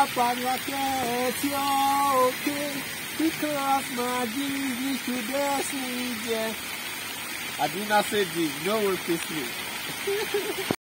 up and rocket you okay because my Jesus today sweet. I did not say this. No one kiss me.